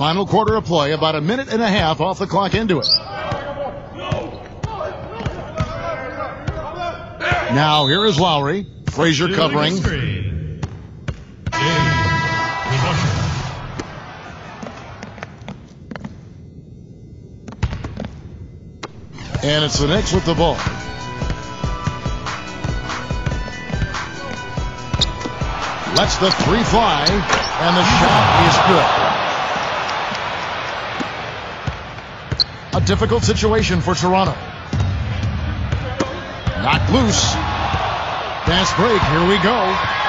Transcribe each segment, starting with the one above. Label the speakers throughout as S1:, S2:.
S1: Final quarter of play, about a minute and a half off the clock into it. Now here is Lowry. Frazier covering. And it's the Knicks with the ball. Let's the three fly, and the shot is good. A difficult situation for Toronto. Knocked loose. Fast break. Here we go.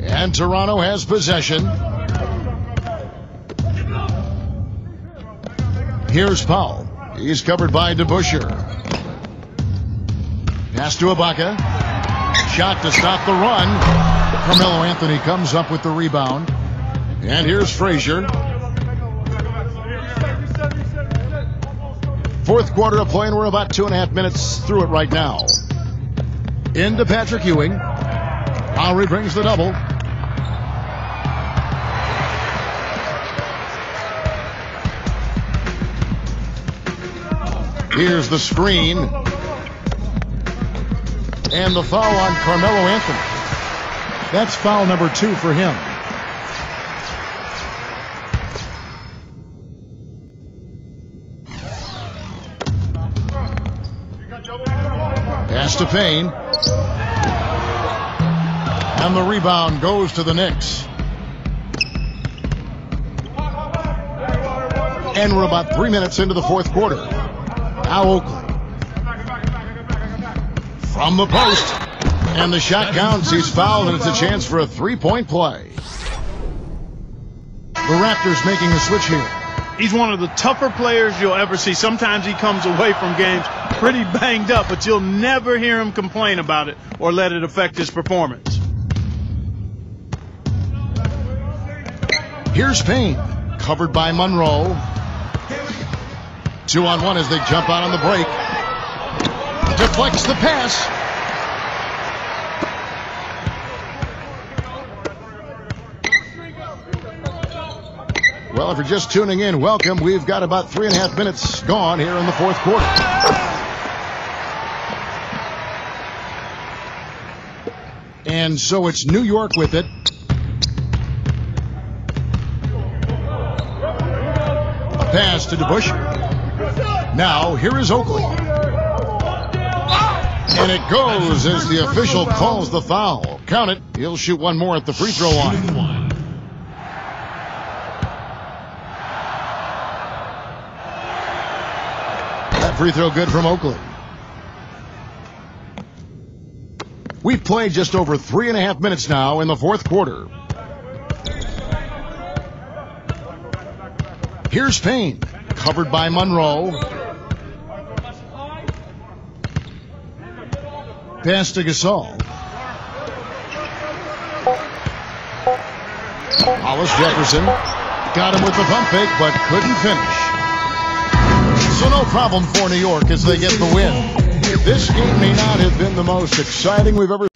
S1: And Toronto has possession. Here's Powell. He's covered by DeBusschere. Pass to Ibaka. Shot to stop the run. Carmelo Anthony comes up with the rebound. And here's Frazier. Fourth quarter of play, and we're about two and a half minutes through it right now. Into Patrick Ewing. Lowry brings the double. Here's the screen. And the foul on Carmelo Anthony. That's foul number two for him. Pass to Payne. And the rebound goes to the Knicks. And we're about three minutes into the fourth quarter. Now Oakley. From the post. And the shot counts. He's fouled, and it's a chance for a three-point play. The Raptors making a switch here.
S2: He's one of the tougher players you'll ever see. Sometimes he comes away from games pretty banged up, but you'll never hear him complain about it or let it affect his performance.
S1: Here's Payne, covered by Monroe. Two on one as they jump out on the break. Deflects the pass. Well, if you're just tuning in, welcome. We've got about three and a half minutes gone here in the fourth quarter. And so it's New York with it. A pass to DeBusschere. Now, here is Oakley. And it goes as the official calls the foul. Count it. He'll shoot one more at the free throw line. That free throw good from Oakley. We've played just over three and a half minutes now in the fourth quarter. Here's Payne, covered by Monroe. Pass to Gasol. Hollis Jefferson got him with the pump fake, but couldn't finish. So no problem for New York as they get the win. This game may not have been the most exciting we've ever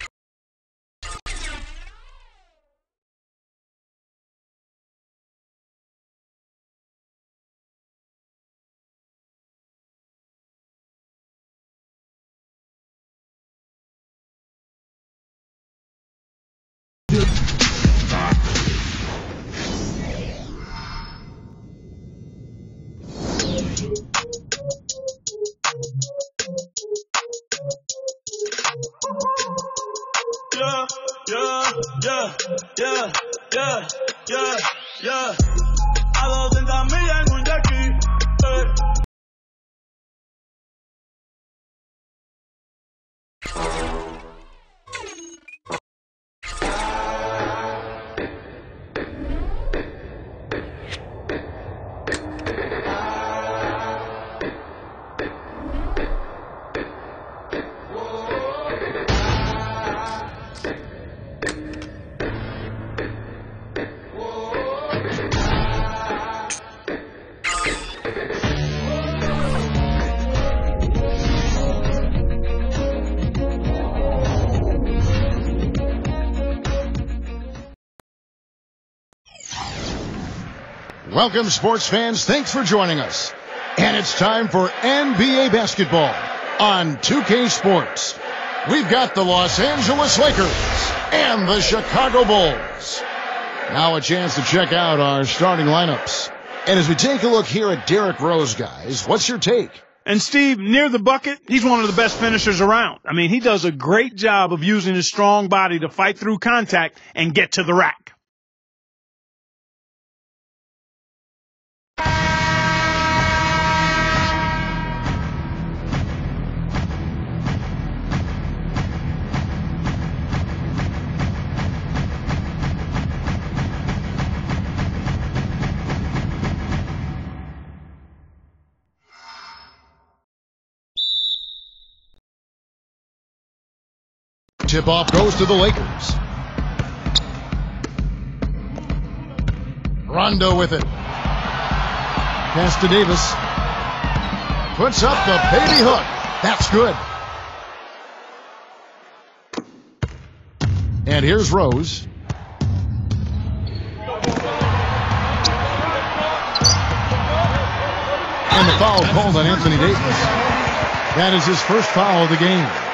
S1: Welcome, sports fans. Thanks for joining us. And it's time for NBA basketball on 2K Sports. We've got the Los Angeles Lakers and the Chicago Bulls. Now a chance to check out our starting lineups. And as we take a look here at Derrick Rose, guys, what's your take?
S2: And Steve, near the bucket, he's one of the best finishers around. I mean, he does a great job of using his strong body to fight through contact and get to the rack.
S1: Tip off goes to the Lakers. Rondo with it. Pass to Davis. Puts up the baby hook. That's good. And here's Rose. And the foul called on Anthony Davis. That is his first foul of the game.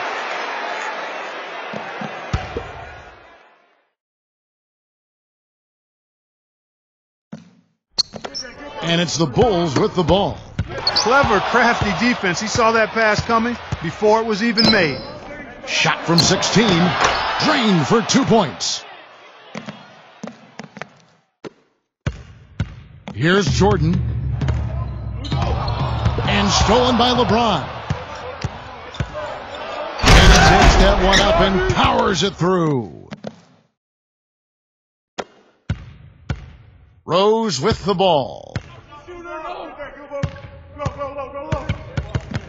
S1: And it's the Bulls with the ball.
S2: Clever, crafty defense. He saw that pass coming before it was even made.
S1: Shot from 16. Drained for two points. Here's Jordan. And stolen by LeBron. And he takes that one up and powers it through. Rose with the ball.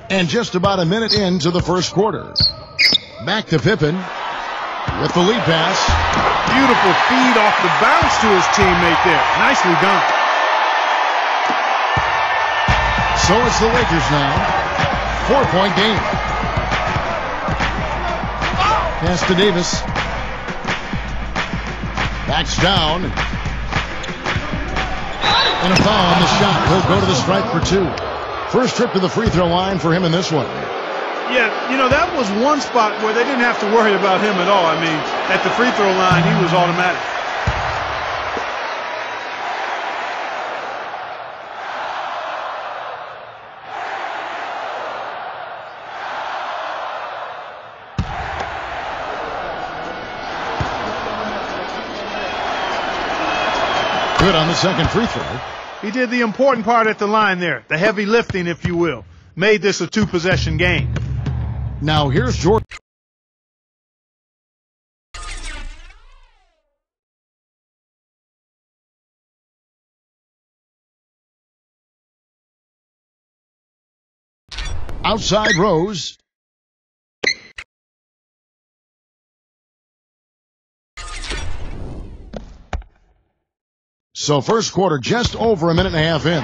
S1: And just about a minute into the first quarter. Back to Pippen with the lead pass.
S2: Beautiful feed off the bounce to his teammate there. Nicely done.
S1: So it's the Lakers now. Four point game. Pass to Davis. Backs down. And a foul on the shot. He'll go to the stripe for two. First trip to the free throw line for him in this one.
S2: Yeah, you know, that was one spot where they didn't have to worry about him at all. I mean, at the free throw line, he was automatic.
S1: Good on the second free throw.
S2: He did the important part at the line there, the heavy lifting, if you will. Made this a two possession game.
S1: Now here's Jordan. Outside Rose. So first quarter just over a minute and a half in.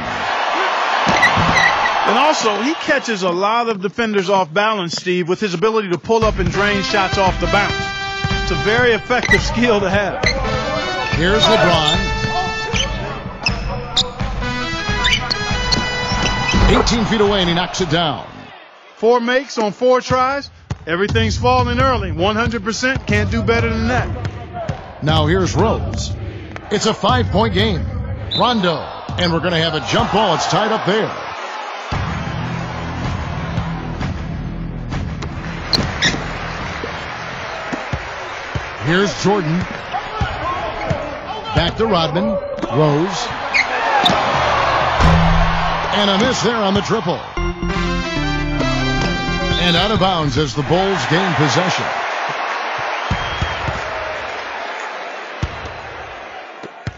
S2: And also, he catches a lot of defenders off balance, Steve, with his ability to pull up and drain shots off the bounce. It's a very effective skill to have.
S1: Here's LeBron. 18 feet away and he knocks it down.
S2: Four makes on four tries. Everything's falling early. 100% can't do better than that.
S1: Now here's Rose. It's a five point game. Rondo. And we're going to have a jump ball. It's tied up there. Here's Jordan. Back to Rodman. Rose. And a miss there on the triple. And out of bounds as the Bulls gain possession.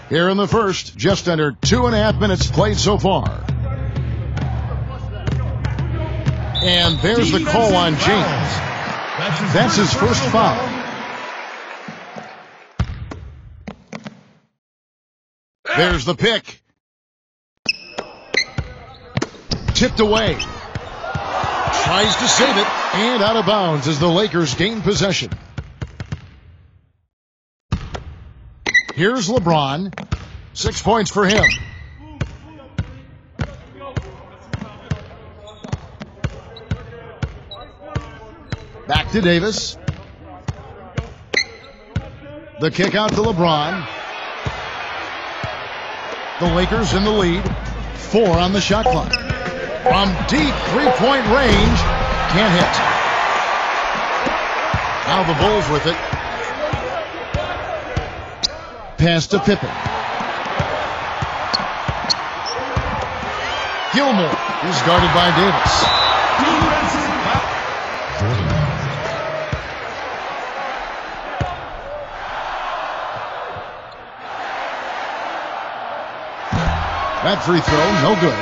S1: Here in the first, just under two and a half minutes played so far. And there's the call on James. That's his first foul. There's the pick. Tipped away. Tries to save it and out of bounds as the Lakers gain possession. Here's LeBron. Six points for him. Back to Davis. The kick out to LeBron. The Lakers in the lead. Four on the shot clock. From deep three-point range, can't hit. Now the Bulls with it. Pass to Pippen. Gilmore. He's guarded by Davis. That free throw, no good.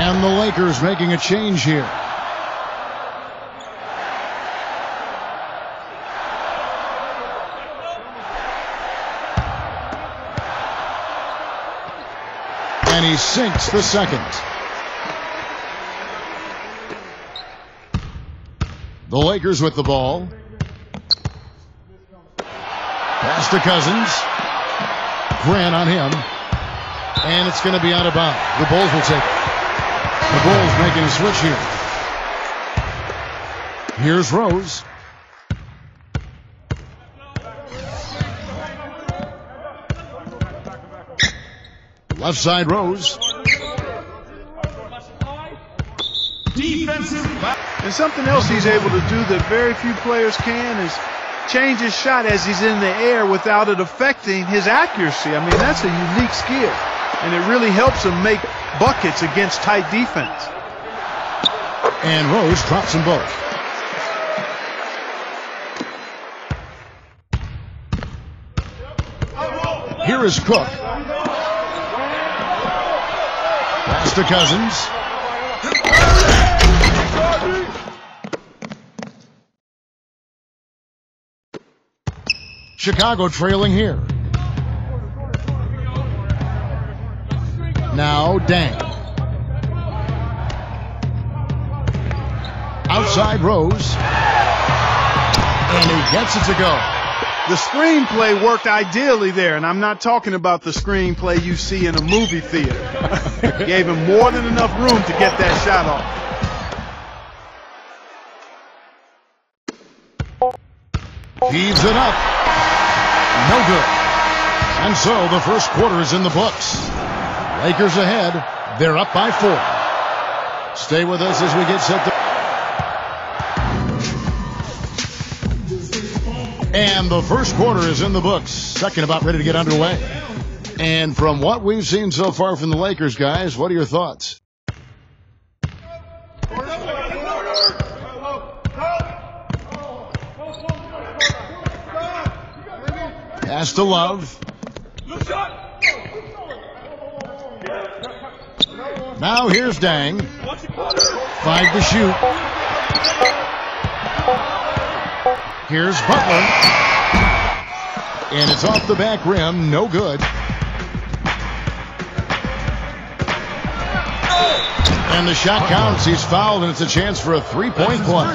S1: And the Lakers making a change here. Sinks the second. The Lakers with the ball. Pass to Cousins. Grant on him. And it's going to be out of bounds. The Bulls will take it. The Bulls making a switch here. Here's Rose. Left side Rose.
S2: Defensive. And something else he's able to do that very few players can is change his shot as he's in the air without it affecting his accuracy. I mean, that's a unique skill. And it really helps him make buckets against tight defense.
S1: And Rose drops them both. Here is Cook. Pass to Cousins. Chicago trailing here. Now Deng. Outside Rose. And he gets it to go.
S2: The screenplay worked ideally there, and I'm not talking about the screenplay you see in a movie theater. Gave him more than enough room to get that shot off.
S1: Heaves it up. No good. And so the first quarter is in the books. Lakers ahead. They're up by four. Stay with us as we get set to. And the first quarter is in the books. Second about ready to get underway. And from what we've seen so far from the Lakers, guys, what are your thoughts? Pass to Love. Now here's Deng. Five to shoot. Here's Butler. And it's off the back rim. No good. And the shot counts. He's fouled, and it's a chance for a three-point play.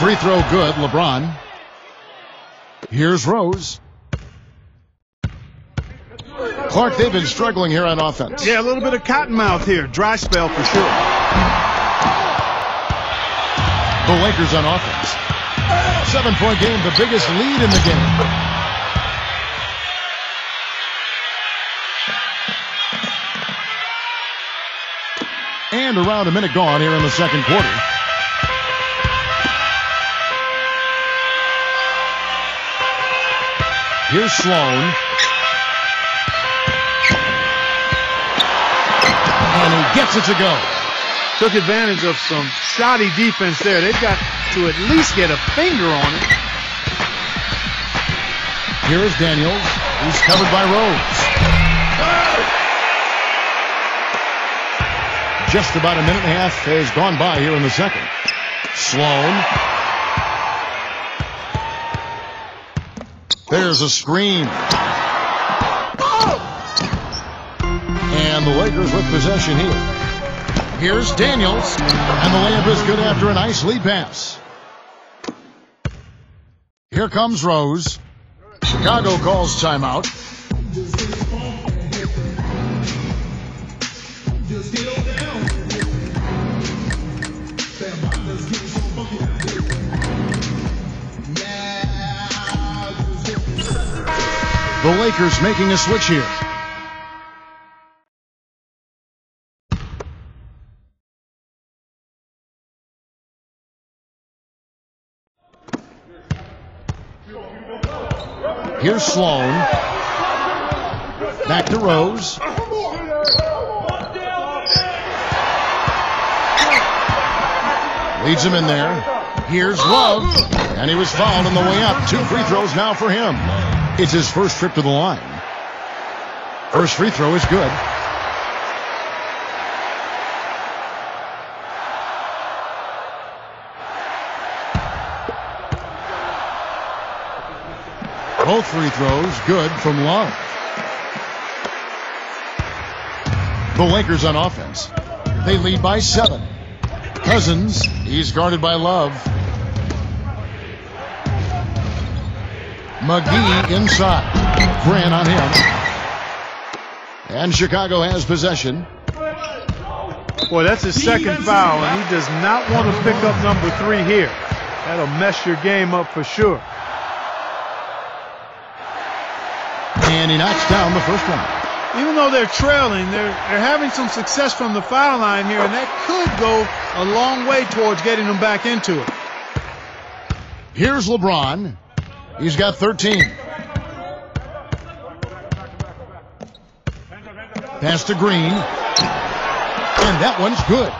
S1: Free throw good, LeBron. Here's Rose. Clark, they've been struggling here on offense.
S2: Yeah, a little bit of cottonmouth here. Dry spell for sure.
S1: The Lakers on offense. Seven point game, the biggest lead in the game. And around a minute gone here in the second quarter. Here's Sloan. And he gets it to go.
S2: Took advantage of some shoddy defense there. They've got to at least get a finger on it.
S1: Here's Daniels. He's covered by Rose. Just about a minute and a half has gone by here in the second. Sloan. There's a screen. And the Lakers with possession here. Here's Daniels. And the layup is good after a nice lead pass. Here comes Rose. Chicago calls timeout. The Lakers making a switch here. Here's Sloan. Back to Rose. Leads him in there. Here's Love. And he was fouled on the way up. Two free throws now for him. It's his first trip to the line. First free throw is good. Both free throws good from Love. The Lakers on offense. They lead by seven. Cousins, he's guarded by Love. McGee inside. Grant on him. And Chicago has possession.
S2: Boy, that's his second foul, and he does not want to pick up number three here. That'll mess your game up for sure.
S1: And he knocks down the first one.
S2: Even though they're trailing, they're, they're having some success from the foul line here, and that could go a long way towards getting them back into it.
S1: Here's LeBron. He's got 13. Pass to Green. And that one's good.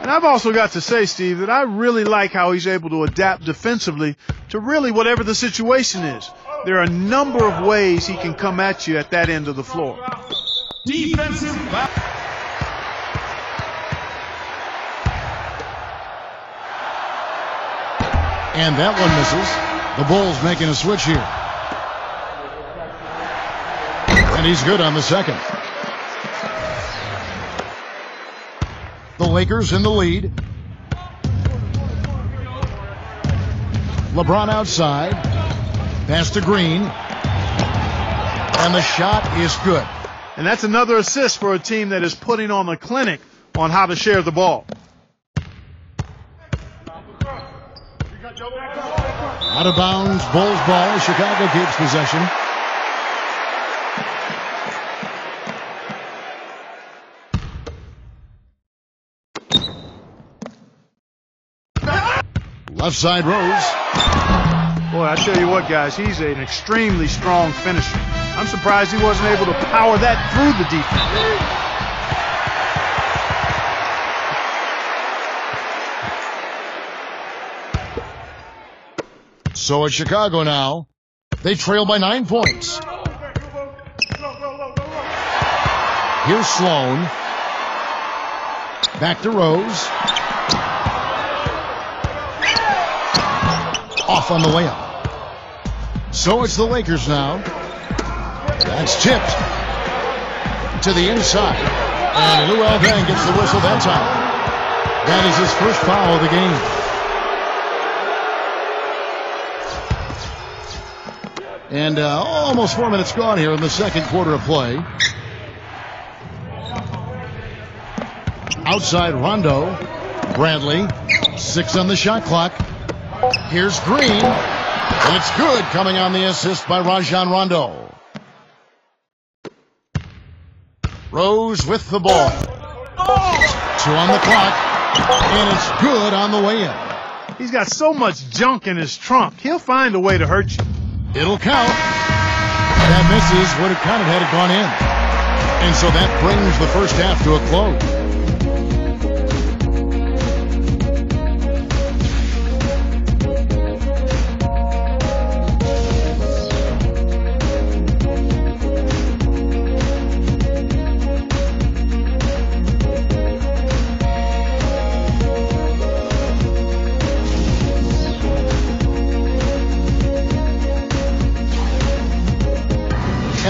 S2: And I've also got to say, Steve, that I really like how he's able to adapt defensively to really whatever the situation is. There are a number of ways he can come at you at that end of the floor.
S3: Defensive foul.
S1: And that one misses. The Bulls making a switch here. And he's good on the second. The Lakers in the lead. LeBron outside. Pass to Green. And the shot is good.
S2: And that's another assist for a team that is putting on a clinic on how to share the ball.
S1: Out of bounds, Bulls ball. Chicago keeps possession. Left side Rose.
S2: Boy, I tell you what, guys, he's an extremely strong finisher. I'm surprised he wasn't able to power that through the defense.
S1: So at Chicago now. They trail by nine points. Here's Sloan. Back to Rose. Off on the way up. So it's the Lakers now. That's tipped to the inside. And Lou Alvin gets the whistle that time. That is his first foul of the game. And uh, almost four minutes gone here in the second quarter of play. Outside Rondo. Bradley. Six on the shot clock. Here's Green. It's good coming on the assist by Rajon Rondo. Rose with the ball. Two on the clock. And it's good on the way in.
S2: He's got so much junk in his trunk. He'll find a way to hurt you.
S1: It'll count. That misses would have counted had it gone in. And so that brings the first half to a close.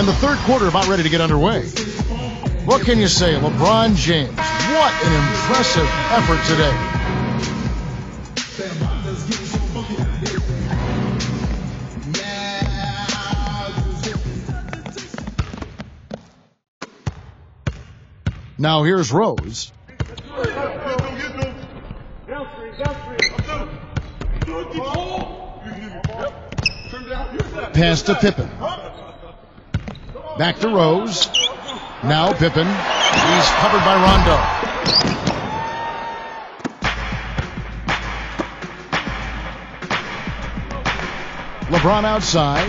S1: And the third quarter about ready to get underway. What can you say? LeBron James. What an impressive effort today. Now here's Rose. Pass to Pippen. Back to Rose. Now Pippen. He's covered by Rondo. LeBron outside.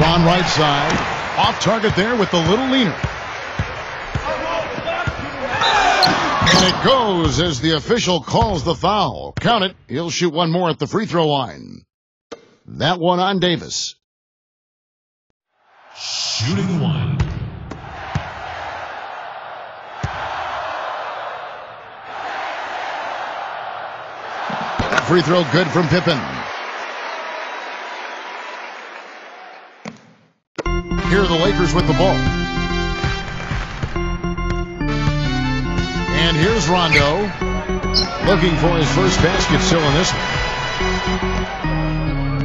S1: Ron right side. Off target there with the little leaner. And it goes as the official calls the foul. Count it. He'll shoot one more at the free throw line. That one on Davis.
S3: Shooting one.
S1: That free throw good from Pippen. Here are the Lakers with the ball. And here's Rondo. Looking for his first basket still in this one.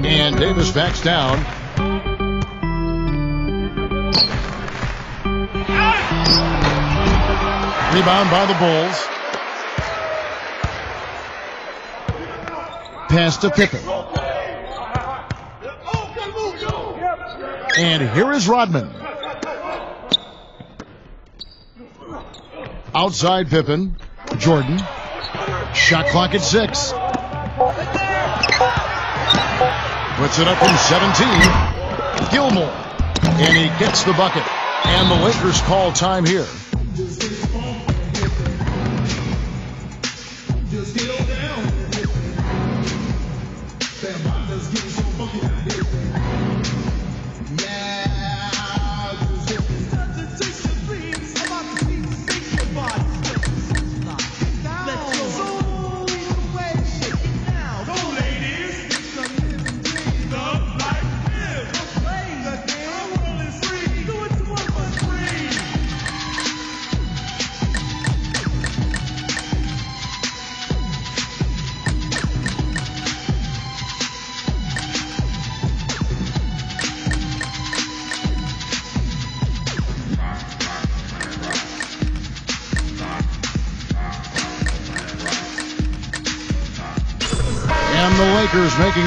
S1: And Davis backs down. Rebound by the Bulls. Pass to Pippen. And here is Rodman. Outside Pippen. Jordan. Shot clock at six. Puts it up from 17. Gilmore. And he gets the bucket. And the Lakers call time here.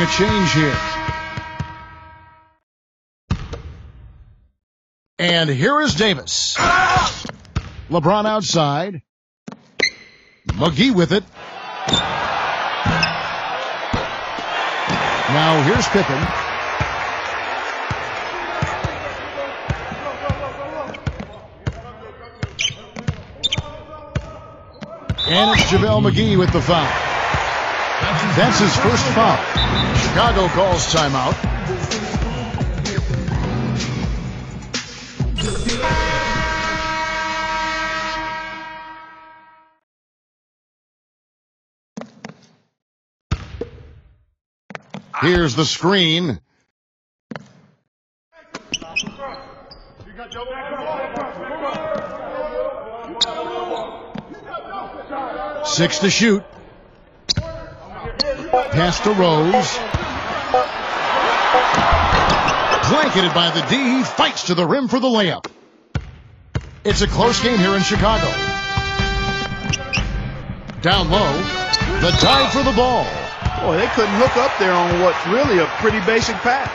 S1: A change here. And here is Davis. LeBron outside. McGee with it. Now here's Pippen. And it's JaVale McGee with the foul. That's his first foul. Chicago calls timeout. Here's the screen. Six to shoot. Pass to Rose. Blanketed by the D. He fights to the rim for the layup. It's a close game here in Chicago. Down low. The dive for the ball.
S2: Boy, they couldn't hook up there on what's really a pretty basic pass.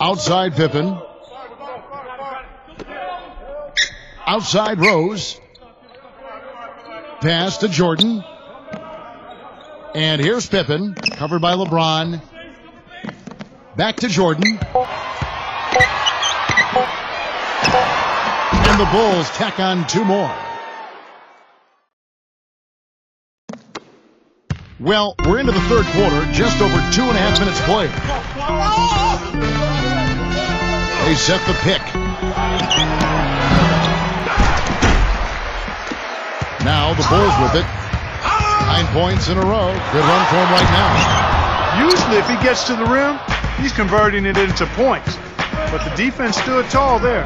S1: Outside Pippen. Outside Rose. Pass to Jordan. And here's Pippen, covered by LeBron. Back to Jordan. And the Bulls tack on two more. Well, we're into the third quarter, just over two and a half minutes played. They set the pick. Now the Bulls with it. Nine points in a row. Good run for him right now.
S2: Usually if he gets to the rim, he's converting it into points. But the defense stood tall there.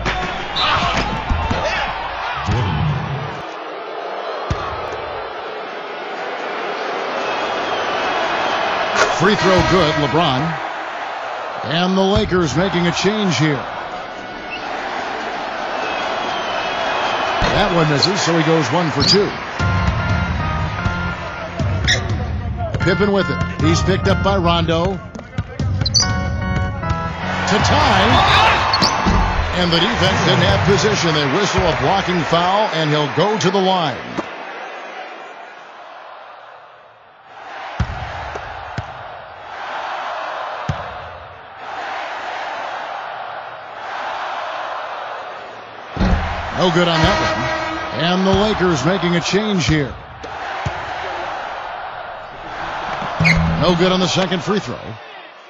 S1: Free throw good, LeBron. And the Lakers making a change here. That one misses, so he goes one for two. Pippen with it. He's picked up by Rondo. To tie. And the defense didn't have position. They whistle a blocking foul, and he'll go to the line. No good on that one. And the Lakers making a change here. No good on the second free throw.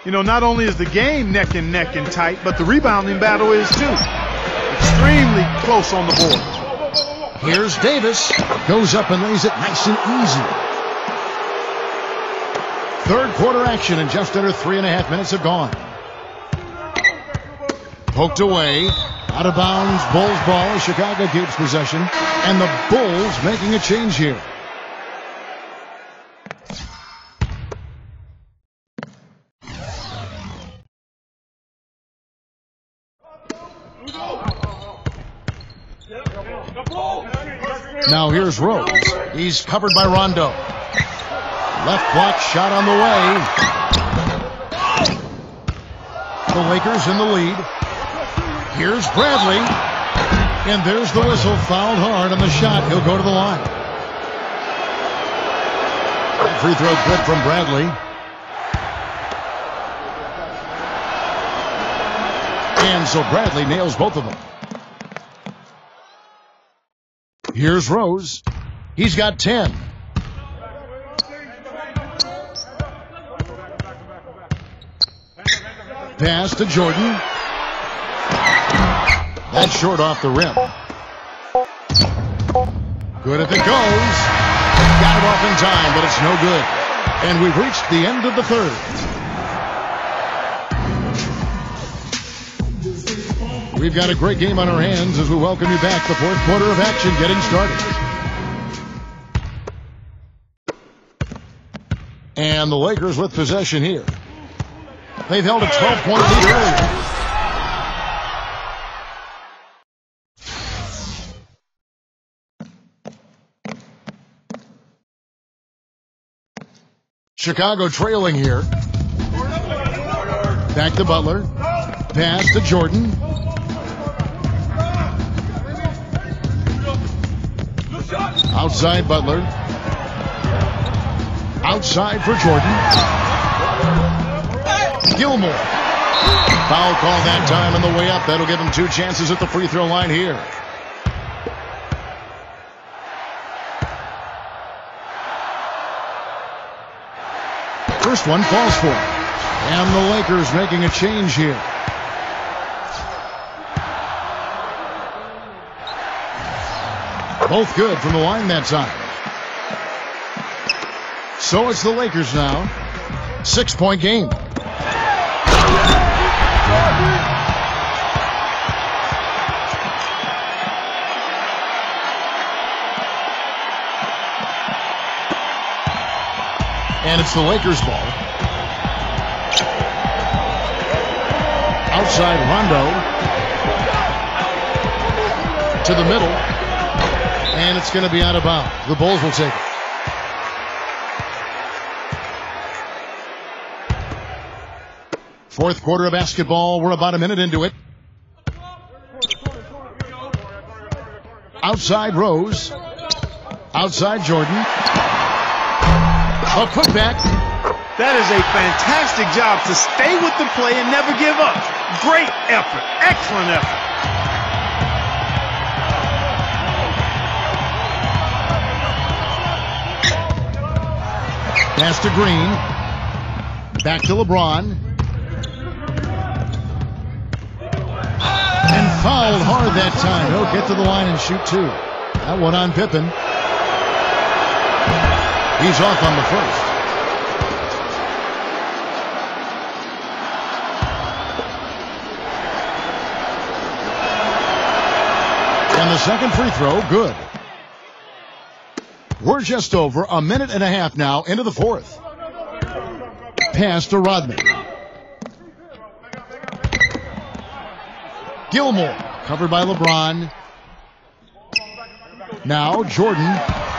S2: You know, not only is the game neck and neck and tight, but the rebounding battle is too. Extremely close on the board.
S1: Here's Davis. Goes up and lays it nice and easy. Third quarter action and just under three and a half minutes have gone. Poked away. Out of bounds. Bulls ball. Chicago keeps possession. And the Bulls making a change here. Now here's Rose. He's covered by Rondo. Left block shot on the way. The Lakers in the lead. Here's Bradley. And there's the whistle. Fouled hard on the shot. He'll go to the line. Free throw good from Bradley. And so Bradley nails both of them. Here's Rose. He's got 10. Pass to Jordan. That's short off the rim. Good if it goes. Got it off in time, but it's no good. And we've reached the end of the third. We've got a great game on our hands as we welcome you back. The fourth quarter of action getting started. And the Lakers with possession here. They've held a 12 point lead earlier. Chicago trailing here. Back to Butler. Pass to Jordan. Outside Butler. Outside for Jordan. Gilmore. Foul call that time on the way up. That'll give him two chances at the free throw line here. First one falls for him. And the Lakers making a change here. Both good from the line that time. So it's the Lakers now. Six point game. And it's the Lakers ball. Outside Rondo. To the middle. And it's going to be out of bounds. The Bulls will take it. Fourth quarter of basketball. We're about a minute into it. Outside Rose. Outside Jordan. A putback.
S2: That is a fantastic job to stay with the play and never give up. Great effort. Excellent effort.
S1: Pass to Green. Back to LeBron. And fouled hard that time. He'll get to the line and shoot two. That one on Pippen. He's off on the first. And the second free throw, good. We're just over a minute and a half now into the fourth. pass to Rodman. Gilmore, covered by LeBron. Now Jordan.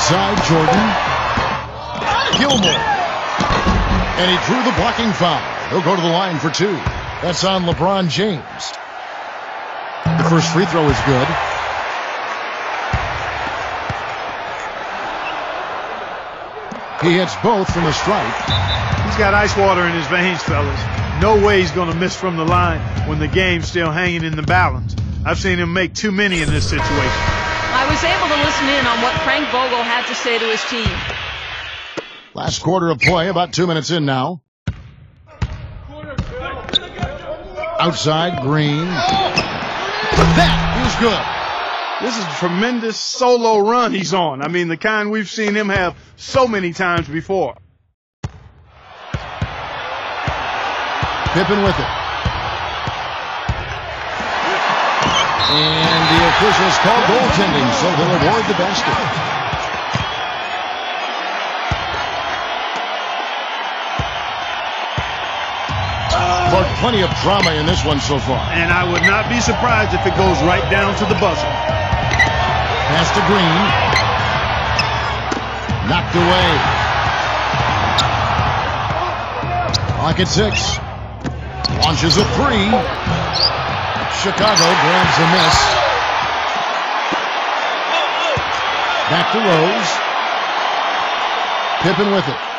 S1: Right side, Jordan. Gilmore. And he drew the blocking foul. He'll go to the line for two. That's on LeBron James. The first free throw is good. He hits both from the stripe.
S2: He's got ice water in his veins, fellas. No way he's going to miss from the line when the game's still hanging in the balance. I've seen him make too many in this situation.
S4: I was able to listen in on what Frank Vogel had to say to his team.
S1: Last quarter of play, about two minutes in now. Outside, Green. That is good.
S2: This is a tremendous solo run he's on. I mean, the kind we've seen him have so many times before.
S1: Pippen with it. And the officials call goaltending, so they'll award the basket. But plenty of drama in this one so far.
S2: And I would not be surprised if it goes right down to the buzzer.
S1: Pass to Green. Knocked away. Clock at six. Launches a three. Chicago grabs the miss. Back to Rose. Pippen with it.